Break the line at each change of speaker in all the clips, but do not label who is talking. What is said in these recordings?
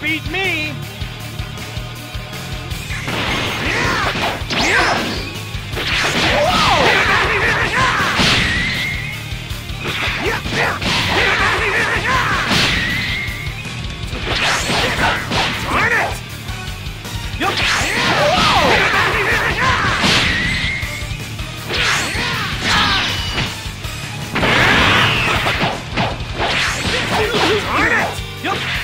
beat me! Darn it! Darn it!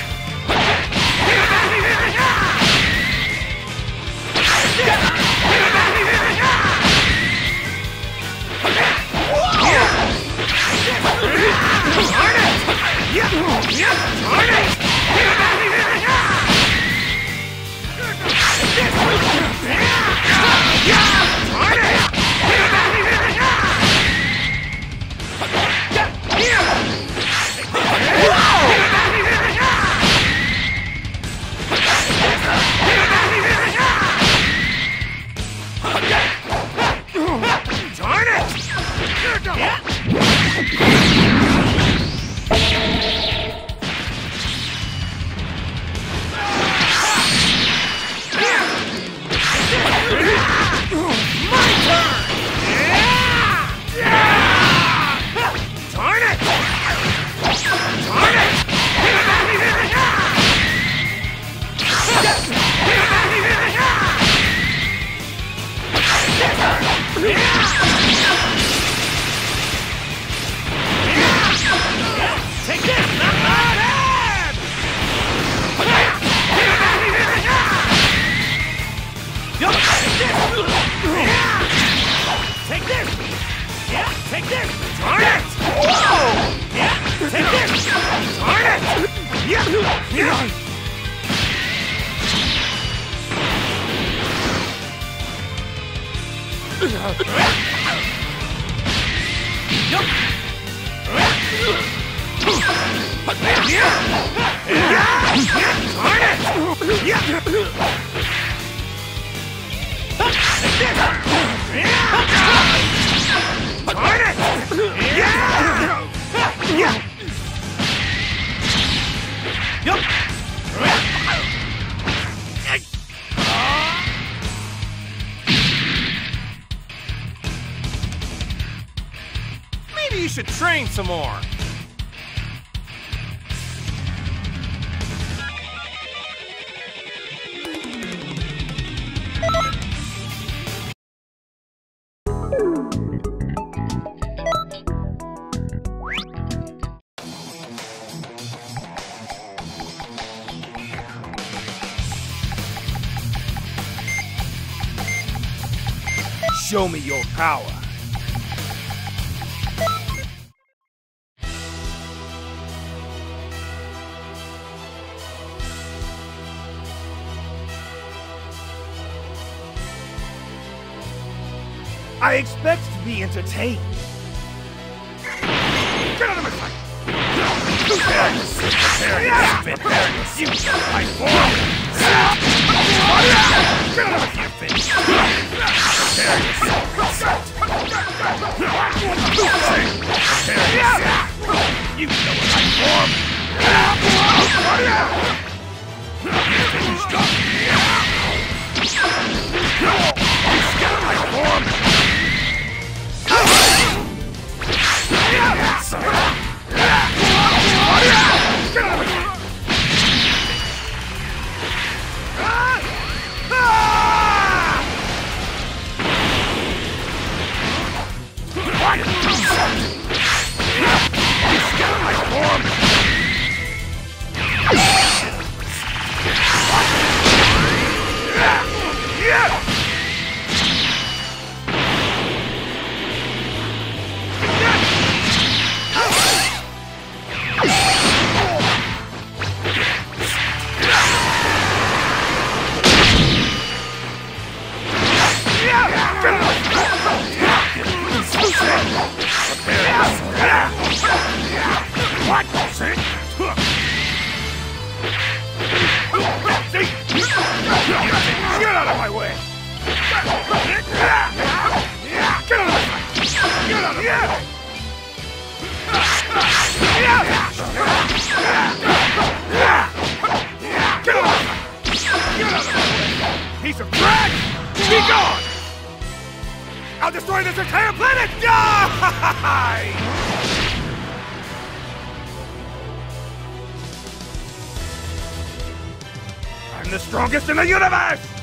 Yeah! You should train some more. Show me your power. I expect to be entertained. Get out of my sight! Prepare yourself, prepare yourself. You I! Get out of my yourself. You know what I. piece of trash! Be gone! I'll destroy this entire planet! Die! I'm the strongest in the universe!